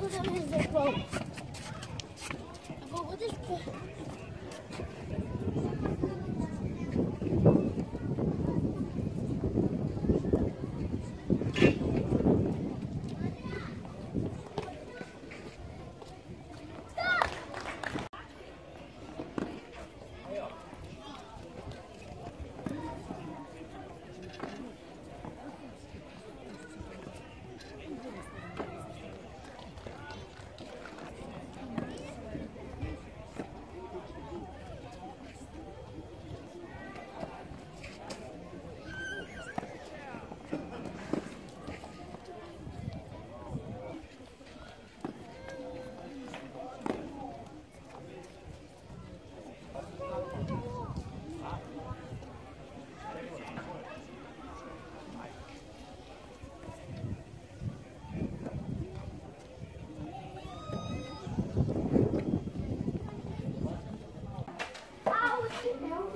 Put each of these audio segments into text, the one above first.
Regarde dans mes épaules. Avant, je peux.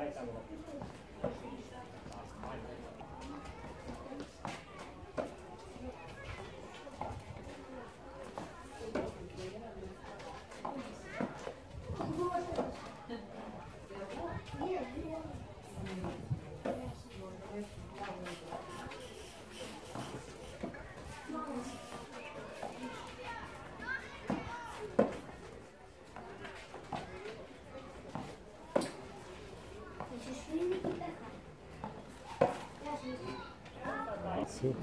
pogodę śpiewa. Merci.